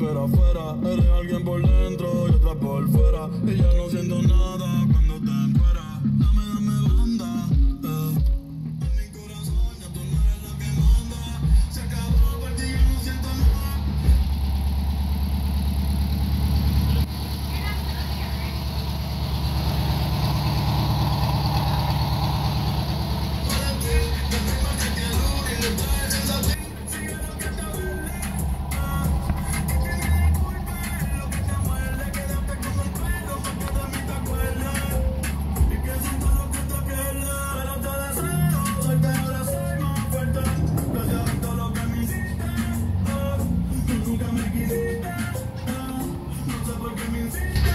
pero afuera eres alguien por dentro y otra por fuera. Y ya no siento nada cuando te enteras. Dame, dame banda. Eh. En mi corazón ya tú no eres la que manda. Se acabó por ti, ya no siento nada. Para ti, que que. Peace.